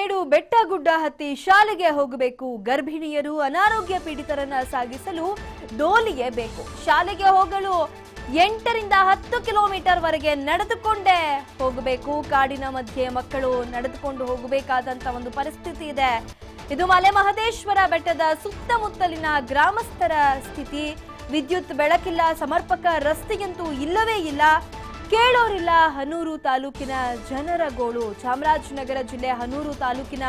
ಮೇಡು ಬೆಟ್ಟ ಗುಡ್ಡ ಹತ್ತಿ ಶಾಲೆಗೆ ಹೋಗಬೇಕು. ಗರ್ಭಿಣಿಯರು ಅನಾರೋಗ್ಯ ಪೀಡಿತರನ್ನ ಸಾಗಿಸಲು ಡೋಲಿಯೇ ಬೇಕು. ಶಾಲೆಗೆ ಹೋಗಲು ಎಂಟರಿಂದ ಹತ್ತು ಕಿಲೋಮೀಟರ್ ವರೆಗೆ ನಡೆದುಕೊಂಡೇ ಹೋಗಬೇಕು. ಕಾಡಿನ ಮಧ್ಯೆ ಮಕ್ಕಳು ನಡೆದುಕೊಂಡು ಹೋಗಬೇಕಾದಂತ ಒಂದು ಪರಿಸ್ಥಿತಿ ಇದೆ. ಇದು ಮಲೆ ಮಹದೇಶ್ವರ ಬೆಟ್ಟದ ಸುತ್ತಮುತ್ತಲಿನ ಗ್ರಾಮಸ್ಥರ ಸ್ಥಿತಿ. ವಿದ್ಯುತ್ ಬೆಳಕಿಲ್ಲ, ಸಮರ್ಪಕ ರಸ್ತೆಯಂತೂ ಇಲ್ಲವೇ ಇಲ್ಲ. ಕೇಳೋರಿಲ್ಲ ಹನೂರು ತಾಲೂಕಿನ ಜನರ ಗೋಳು. ಚಾಮರಾಜನಗರ ಜಿಲ್ಲೆ ಹನೂರು ತಾಲೂಕಿನ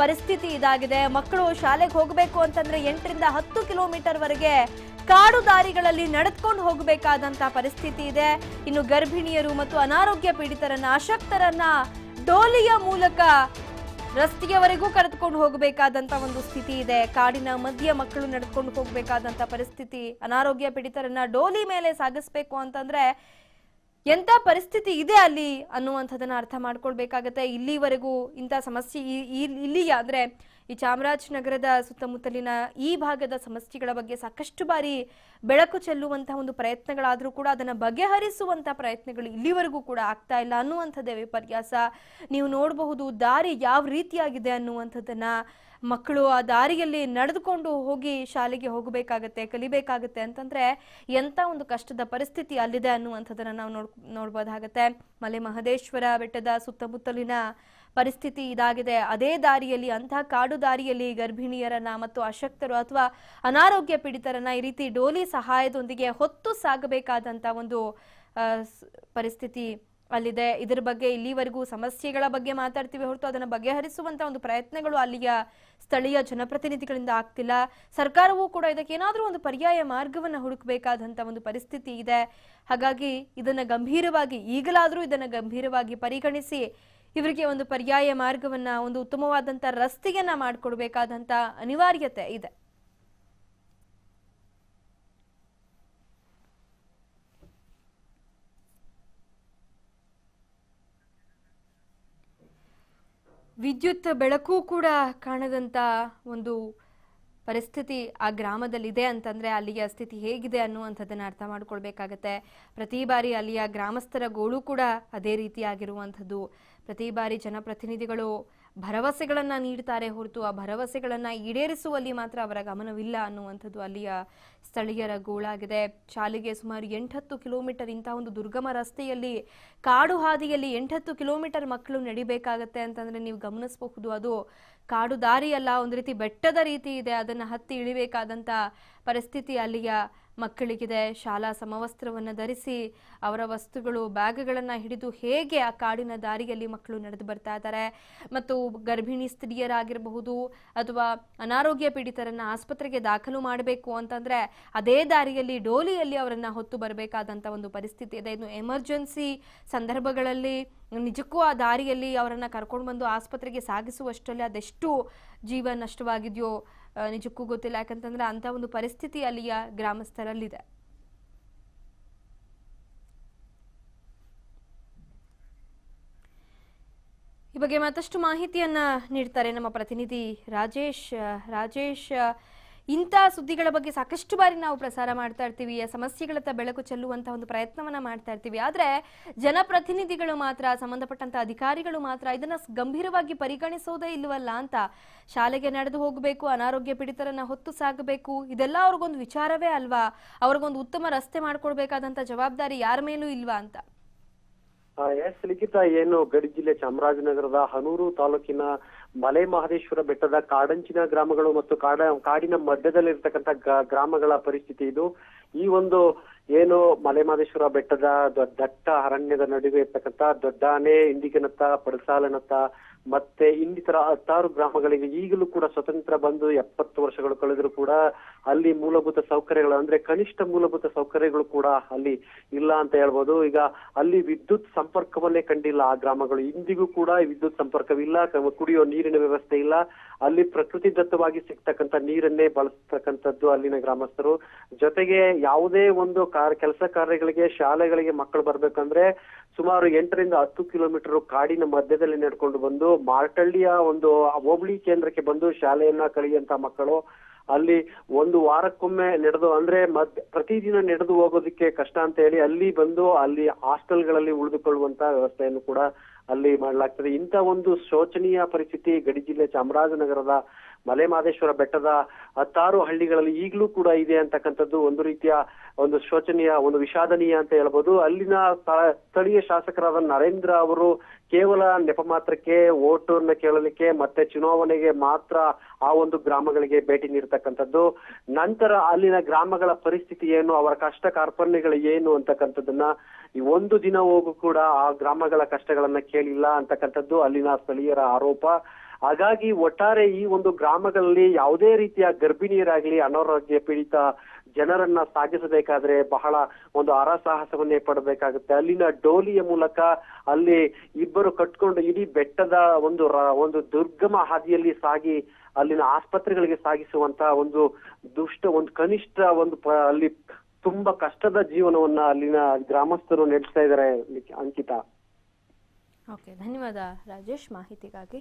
ಪರಿಸ್ಥಿತಿ ಇದಾಗಿದೆ. ಮಕ್ಕಳು ಶಾಲೆಗೆ ಹೋಗಬೇಕು ಅಂತಂದ್ರೆ ಎಂಟರಿಂದ ಹತ್ತು ಕಿಲೋಮೀಟರ್ ವರೆಗೆ ಕಾಡು ದಾರಿಗಳಲ್ಲಿ ನಡೆದುಕೊಂಡು ಹೋಗಬೇಕಾದಂತ ಪರಿಸ್ಥಿತಿ ಇದೆ. ಇನ್ನು ಗರ್ಭಿಣಿಯರು ಮತ್ತು ಅನಾರೋಗ್ಯ ಪೀಡಿತರನ್ನ, ಅಶಕ್ತರನ್ನ ಡೋಲಿಯ ಮೂಲಕ ರಸ್ತೆಯವರೆಗೂ ಕರೆದುಕೊಂಡು ಹೋಗಬೇಕಾದಂತ ಒಂದು ಸ್ಥಿತಿ ಇದೆ. ಕಾಡಿನ ಮಧ್ಯೆ ಮಕ್ಕಳು ನಡೆದುಕೊಂಡು ಹೋಗಬೇಕಾದಂತ ಪರಿಸ್ಥಿತಿ. ಅನಾರೋಗ್ಯ ಪೀಡಿತರನ್ನ ಡೋಲಿ ಮೇಲೆ ಸಾಗಿಸ್ಬೇಕು ಅಂತಂದ್ರೆ ಎಂತ ಪರಿಸ್ಥಿತಿ ಇದೆ ಅಲ್ಲಿ ಅನ್ನುವಂಥದ್ದನ್ನು ಅರ್ಥ ಮಾಡ್ಕೊಳ್ಬೇಕಾಗತ್ತೆ. ಇಲ್ಲಿವರೆಗೂ ಇಂಥ ಸಮಸ್ಯೆ ಇಲ್ಲಿ ಅಂದ್ರೆ ಈ ಚಾಮರಾಜನಗರದ ಸುತ್ತಮುತ್ತಲಿನ ಈ ಭಾಗದ ಸಮಸ್ಯೆಗಳ ಬಗ್ಗೆ ಸಾಕಷ್ಟು ಬಾರಿ ಬೆಳಕು ಚೆಲ್ಲುವಂತಹ ಒಂದು ಪ್ರಯತ್ನಗಳಾದರೂ ಕೂಡ ಅದನ್ನ ಬಗೆಹರಿಸುವಂತಹ ಪ್ರಯತ್ನಗಳು ಇಲ್ಲಿವರೆಗೂ ಕೂಡ ಆಗ್ತಾ ಇಲ್ಲ ಅನ್ನುವಂಥದ್ದೇ ವಿಪರ್ಯಾಸ. ನೀವು ನೋಡಬಹುದು ದಾರಿ ಯಾವ ರೀತಿಯಾಗಿದೆ ಅನ್ನುವಂಥದ್ದನ್ನ ಮಕ್ಕಳು ಆ ದಾರಿಯಲ್ಲಿ ನಡೆದುಕೊಂಡು ಹೋಗಿ ಶಾಲೆಗೆ ಹೋಗಬೇಕಾಗತ್ತೆ, ಕಲಿಬೇಕಾಗತ್ತೆ ಅಂತಂದ್ರೆ ಎಂತ ಒಂದು ಕಷ್ಟದ ಪರಿಸ್ಥಿತಿ ಅಲ್ಲಿದೆ ಅನ್ನುವಂಥದ್ದನ್ನ ನಾವು ನೋಡ್, ನೋಡ್ಬೋದಾಗತ್ತೆ. ಮಲೆ ಮಹದೇಶ್ವರ ಬೆಟ್ಟದ ಸುತ್ತಮುತ್ತಲಿನ ಪರಿಸ್ಥಿತಿ ಇದಾಗಿದೆ. ಅದೇ ದಾರಿಯಲ್ಲಿ ಅಂತಹ ಕಾಡು ದಾರಿಯಲ್ಲಿ ಗರ್ಭಿಣಿಯರನ್ನ ಮತ್ತು ಅಶಕ್ತರು ಅಥವಾ ಅನಾರೋಗ್ಯ ಪೀಡಿತರನ್ನ ಈ ರೀತಿ ಡೋಲಿ ಸಹಾಯದೊಂದಿಗೆ ಹೊತ್ತು ಸಾಗಬೇಕಾದಂತ ಒಂದು ಪರಿಸ್ಥಿತಿ ಅಲ್ಲಿದೆ. ಇದರ ಬಗ್ಗೆ ಇಲ್ಲಿವರೆಗೂ ಸಮಸ್ಯೆಗಳ ಬಗ್ಗೆ ಮಾತಾಡ್ತೀವಿ ಹೊರತು ಅದನ್ನು ಬಗೆಹರಿಸುವಂತ ಒಂದು ಪ್ರಯತ್ನಗಳು ಅಲ್ಲಿಯ ಸ್ಥಳೀಯ ಜನಪ್ರತಿನಿಧಿಗಳಿಂದ ಆಗ್ತಿಲ್ಲ. ಸರ್ಕಾರವೂ ಕೂಡ ಇದಕ್ಕೆ ಏನಾದರೂ ಒಂದು ಪರ್ಯಾಯ ಮಾರ್ಗವನ್ನು ಹುಡುಕಬೇಕಾದಂತ ಒಂದು ಪರಿಸ್ಥಿತಿ ಇದೆ. ಹಾಗಾಗಿ ಇದನ್ನು ಗಂಭೀರವಾಗಿ, ಈಗಲಾದರೂ ಇದನ್ನು ಗಂಭೀರವಾಗಿ ಪರಿಗಣಿಸಿ ಇವರಿಗೆ ಒಂದು ಪರ್ಯಾಯ ಮಾರ್ಗವನ್ನ, ಒಂದು ಉತ್ತಮವಾದಂತ ರಸ್ತೆಯನ್ನ ಮಾಡಿಕೊಡ್ಬೇಕಾದಂತ ಅನಿವಾರ್ಯತೆ ಇದೆ. ವಿದ್ಯುತ್ ಬೆಳಕು ಕೂಡ ಕಾಣದಂತ ಒಂದು ಪರಿಸ್ಥಿತಿ ಆ ಗ್ರಾಮದಲ್ಲಿದೆ ಅಂತಂದ್ರೆ ಅಲ್ಲಿಯ ಸ್ಥಿತಿ ಹೇಗಿದೆ ಅನ್ನುವಂಥದ್ದನ್ನು ಅರ್ಥ ಮಾಡ್ಕೊಳ್ಬೇಕಾಗತ್ತೆ. ಪ್ರತಿ ಬಾರಿ ಅಲ್ಲಿಯ ಗ್ರಾಮಸ್ಥರ ಗೋಳು ಕೂಡ ಅದೇ ರೀತಿಯಾಗಿರುವಂಥದ್ದು. ಪ್ರತಿ ಬಾರಿ ಜನಪ್ರತಿನಿಧಿಗಳು ಭರವಸೆಗಳನ್ನ ನೀಡ್ತಾರೆ ಹೊರತು ಆ ಭರವಸೆಗಳನ್ನು ಈಡೇರಿಸುವಲ್ಲಿ ಮಾತ್ರ ಅವರ ಗಮನವಿಲ್ಲ ಅನ್ನುವಂಥದ್ದು ಅಲ್ಲಿಯ ಸ್ಥಳೀಯರ ಗೋಳಾಗಿದೆ. ಶಾಲೆಗೆ ಸುಮಾರು ಎಂಟತ್ತು ಕಿಲೋಮೀಟರ್ ಇಂಥ ಒಂದು ದುರ್ಗಮ ರಸ್ತೆಯಲ್ಲಿ, ಕಾಡು ಹಾದಿಯಲ್ಲಿ ಎಂಟತ್ತು ಕಿಲೋಮೀಟರ್ ಮಕ್ಕಳು ನಡಿಬೇಕಾಗತ್ತೆ ಅಂತಂದರೆ ನೀವು ಗಮನಿಸಬಹುದು. ಅದು ಕಾಡು ದಾರಿಯಲ್ಲ, ಒಂದು ರೀತಿ ಬೆಟ್ಟದ ರೀತಿ ಇದೆ. ಅದನ್ನು ಹತ್ತಿ ಇಳಿಬೇಕಾದಂಥ ಪರಿಸ್ಥಿತಿ ಅಲ್ಲಿಯ ಮಕ್ಕಳಿಗಿದೆ. ಶಾಲಾ ಸಮವಸ್ತ್ರವನ್ನು ಧರಿಸಿ ಅವರ ವಸ್ತುಗಳು, ಬ್ಯಾಗ್ಗಳನ್ನು ಹಿಡಿದು ಹೇಗೆ ಆ ಕಾಡಿನ ದಾರಿಯಲ್ಲಿ ಮಕ್ಕಳು ನಡೆದು ಬರ್ತಾ ಇದ್ದಾರೆ. ಮತ್ತು ಗರ್ಭಿಣಿ ಸ್ತ್ರೀಯರಾಗಿರಬಹುದು ಅಥವಾ ಅನಾರೋಗ್ಯ ಪೀಡಿತರನ್ನು ಆಸ್ಪತ್ರೆಗೆ ದಾಖಲು ಮಾಡಬೇಕು ಅಂತಂದರೆ ಅದೇ ದಾರಿಯಲ್ಲಿ, ಡೋಲಿಯಲ್ಲಿ ಅವರನ್ನು ಹೊತ್ತು ಬರಬೇಕಾದಂಥ ಒಂದು ಪರಿಸ್ಥಿತಿ ಇದೆ. ಇನ್ನು ಎಮರ್ಜೆನ್ಸಿ ಸಂದರ್ಭಗಳಲ್ಲಿ, ನಿಜಕ್ಕೂ ಆ ದಾರಿಯಲ್ಲಿ ಅವರನ್ನು ಕರ್ಕೊಂಡು ಬಂದು ಆಸ್ಪತ್ರೆಗೆ ಸಾಗಿಸುವಷ್ಟರಲ್ಲಿ ಅದೆಷ್ಟು ಜೀವ ನಷ್ಟವಾಗಿದೆಯೋ ನಿಜಕ್ಕೂ ಗೊತ್ತಿಲ್ಲ. ಯಾಕಂತಂದ್ರೆ ಅಂತ ಒಂದು ಪರಿಸ್ಥಿತಿ ಅಲ್ಲಿಯ ಗ್ರಾಮಸ್ಥರಲ್ಲಿದೆ. ಈ ಬಗ್ಗೆ ಮತ್ತಷ್ಟು ಮಾಹಿತಿಯನ್ನ ನೀಡ್ತಾರೆ ನಮ್ಮ ಪ್ರತಿನಿಧಿ ರಾಜೇಶ್ ರಾಜೇಶ್ ಇಂಥ ಸುದ್ದಿಗಳ ಬಗ್ಗೆ ಸಾಕಷ್ಟು ಬಾರಿ ನಾವು ಪ್ರಸಾರ ಮಾಡ್ತಾ ಇರ್ತೀವಿ ಸಮಸ್ಯೆಗಳತ್ತ ಬೆಳಕು ಚೆಲ್ಲುವಂತಹ ಒಂದು ಪ್ರಯತ್ನವನ್ನ ಮಾಡ್ತಾ ಇರ್ತೀವಿ. ಆದ್ರೆ ಜನಪ್ರತಿನಿಧಿಗಳು ಮಾತ್ರ, ಸಂಬಂಧಪಟ್ಟಂತ ಅಧಿಕಾರಿಗಳು ಮಾತ್ರ ಇದನ್ನ ಗಂಭೀರವಾಗಿ ಪರಿಗಣಿಸೋದೇ ಇಲ್ವಲ್ಲ ಅಂತ ಶಾಲೆಗೆ ನಡೆದು ಹೋಗಬೇಕು, ಅನಾರೋಗ್ಯ ಪೀಡಿತರನ್ನ ಹೊತ್ತು ಸಾಗಬೇಕು ಇದೆಲ್ಲ ಅವ್ರಿಗೊಂದು ವಿಚಾರವೇ ಅಲ್ವಾ? ಅವ್ರಿಗೊಂದು ಉತ್ತಮ ರಸ್ತೆ ಮಾಡ್ಕೊಡ್ಬೇಕಾದಂತ ಜವಾಬ್ದಾರಿ ಯಾರ ಮೇಲೂ ಇಲ್ವಾ ಅಂತ? ಎಸ್ ಲಿಖಿತ, ಏನು ಗಡಿ ಜಿಲ್ಲೆ ಚಾಮರಾಜನಗರದ ಹನೂರು ತಾಲೂಕಿನ ಮಲೆ ಮಹದೇಶ್ವರ ಬೆಟ್ಟದ ಕಾಡಂಚಿನ ಗ್ರಾಮಗಳು ಮತ್ತು ಕಾಡ, ಕಾಡಿನ ಮಧ್ಯದಲ್ಲಿರ್ತಕ್ಕಂಥ ಗ್ರಾಮಗಳ ಪರಿಸ್ಥಿತಿ ಇದು. ಈ ಒಂದು ಏನು ಮಲೆ ಮಹದೇಶ್ವರ ಬೆಟ್ಟದ ದಟ್ಟ ಅರಣ್ಯದ ನಡುವೆ ಇರ್ತಕ್ಕಂಥ ದೊಡ್ಡಾನೆ ಇಂಡಿಗನತ್ತ ಪಡಸಾಲನತ್ತ ಮತ್ತೆ ಇನ್ನಿತರ ಹತ್ತಾರು ಗ್ರಾಮಗಳಿಗೆ ಈಗಲೂ ಕೂಡ ಸ್ವತಂತ್ರ ಬಂದು ಎಪ್ಪತ್ತು ವರ್ಷಗಳು ಕಳೆದರೂ ಕೂಡ ಅಲ್ಲಿ ಮೂಲಭೂತ ಸೌಕರ್ಯಗಳು ಅಂದ್ರೆ ಕನಿಷ್ಠ ಮೂಲಭೂತ ಸೌಕರ್ಯಗಳು ಕೂಡ ಅಲ್ಲಿ ಇಲ್ಲ ಅಂತ ಹೇಳ್ಬೋದು. ಈಗ ಅಲ್ಲಿ ವಿದ್ಯುತ್ ಸಂಪರ್ಕವನ್ನೇ ಕಂಡಿಲ್ಲ ಆ ಗ್ರಾಮಗಳು. ಇಂದಿಗೂ ಕೂಡ ವಿದ್ಯುತ್ ಸಂಪರ್ಕವಿಲ್ಲ ಕುಡಿಯೋ ನೀರಿನ ವ್ಯವಸ್ಥೆ ಇಲ್ಲ. ಅಲ್ಲಿ ಪ್ರಕೃತಿ ದತ್ತವಾಗಿ ಸಿಗ್ತಕ್ಕಂತ ನೀರನ್ನೇ ಬಳಸ್ತಕ್ಕಂಥದ್ದು ಅಲ್ಲಿನ ಗ್ರಾಮಸ್ಥರು. ಜೊತೆಗೆ ಯಾವುದೇ ಒಂದು ಕಾರ್, ಕೆಲಸ ಕಾರ್ಯಗಳಿಗೆ, ಶಾಲೆಗಳಿಗೆ ಮಕ್ಕಳು ಬರ್ಬೇಕಂದ್ರೆ ಸುಮಾರು ಎಂಟರಿಂದ ಹತ್ತು ಕಿಲೋಮೀಟರ್ ಕಾಡಿನ ಮಧ್ಯದಲ್ಲಿ ನಡ್ಕೊಂಡು ಬಂದು ಮಾರ್ಟಳ್ಳಿಯ ಒಂದು ಹೋಬಳಿ ಕೇಂದ್ರಕ್ಕೆ ಬಂದು ಶಾಲೆಯನ್ನ ಕಲಿಯುವಂತ ಮಕ್ಕಳು, ಅಲ್ಲಿ ಒಂದು ವಾರಕ್ಕೊಮ್ಮೆ ನಡೆದು, ಅಂದ್ರೆ ಮದ್ ಪ್ರತಿದಿನ ನಡೆದು ಹೋಗೋದಕ್ಕೆ ಕಷ್ಟ ಅಂತ ಹೇಳಿ ಅಲ್ಲಿ ಬಂದು ಅಲ್ಲಿ ಹಾಸ್ಟೆಲ್ಗಳಲ್ಲಿ ಉಳಿದುಕೊಳ್ಳುವಂತ ವ್ಯವಸ್ಥೆಯನ್ನು ಕೂಡ ಅಲ್ಲಿ ಮಾಡಲಾಗ್ತದೆ. ಇಂಥ ಒಂದು ಶೋಚನೀಯ ಪರಿಸ್ಥಿತಿ ಗಡಿ ಜಿಲ್ಲೆ ಚಾಮರಾಜನಗರದ ಮಲೆಮಹದೇಶ್ವರ ಬೆಟ್ಟದ ಹತ್ತಾರು ಹಳ್ಳಿಗಳಲ್ಲಿ ಈಗಲೂ ಕೂಡ ಇದೆ ಅಂತಕ್ಕಂಥದ್ದು ಒಂದು ರೀತಿಯ ಒಂದು ಶೋಚನೀಯ, ಒಂದು ವಿಷಾದನೀಯ ಅಂತ ಹೇಳ್ಬೋದು. ಅಲ್ಲಿನ ಸ್ಥಳೀಯ ಶಾಸಕರಾದ ನರೇಂದ್ರ ಅವರು ಕೇವಲ ನೆಪ ಮಾತ್ರಕ್ಕೆ ಓಟನ್ನ ಕೇಳಲಿಕ್ಕೆ ಮತ್ತೆ ಚುನಾವಣೆಗೆ ಮಾತ್ರ ಆ ಒಂದು ಗ್ರಾಮಗಳಿಗೆ ಭೇಟಿ ನೀಡ್ತಕ್ಕಂಥದ್ದು. ನಂತರ ಅಲ್ಲಿನ ಗ್ರಾಮಗಳ ಪರಿಸ್ಥಿತಿ ಏನು, ಅವರ ಕಷ್ಟ ಕಾರ್ಪಣ್ಯಗಳು ಏನು ಅಂತಕ್ಕಂಥದ್ದನ್ನ ಈ ಒಂದು ದಿನ ಹೋಗು ಕೂಡ ಆ ಗ್ರಾಮಗಳ ಕಷ್ಟಗಳನ್ನ ಕೇಳಿಲ್ಲ ಅಂತಕ್ಕಂಥದ್ದು ಅಲ್ಲಿನ ಸ್ಥಳೀಯರ ಆರೋಪ. ಹಾಗಾಗಿ ಒಟ್ಟಾರೆ ಈ ಒಂದು ಗ್ರಾಮಗಳಲ್ಲಿ ಯಾವುದೇ ರೀತಿಯ ಗರ್ಭಿಣಿಯರಾಗಲಿ ಅನಾರೋಗ್ಯ ಪೀಡಿತ ಜನರನ್ನ ಸಾಗಿಸಬೇಕಾದ್ರೆ ಬಹಳ ಒಂದು ಅರಸಾಹಸವನ್ನೇ ಪಡಬೇಕಾಗುತ್ತೆ. ಅಲ್ಲಿನ ಡೋಲಿಯ ಮೂಲಕ ಅಲ್ಲಿ ಇಬ್ಬರು ಕಟ್ಕೊಂಡು ಇಡೀ ಬೆಟ್ಟದ ಒಂದು ಒಂದು ದುರ್ಗಮ ಹಾದಿಯಲ್ಲಿ ಸಾಗಿ ಅಲ್ಲಿನ ಆಸ್ಪತ್ರೆಗಳಿಗೆ ಸಾಗಿಸುವಂತ ಒಂದು ದುಷ್ಟ, ಒಂದು ಕನಿಷ್ಠ ಒಂದು ಅಲ್ಲಿ ತುಂಬಾ ಕಷ್ಟದ ಜೀವನವನ್ನ ಅಲ್ಲಿನ ಗ್ರಾಮಸ್ಥರು ನಡೆಸ್ತಾ ಇದ್ದಾರೆ ಅಂಕಿತಾ. ಓಕೆ ಧನ್ಯವಾದ ರಾಜೇಶ್ ಮಾಹಿತಿಗಾಗಿ.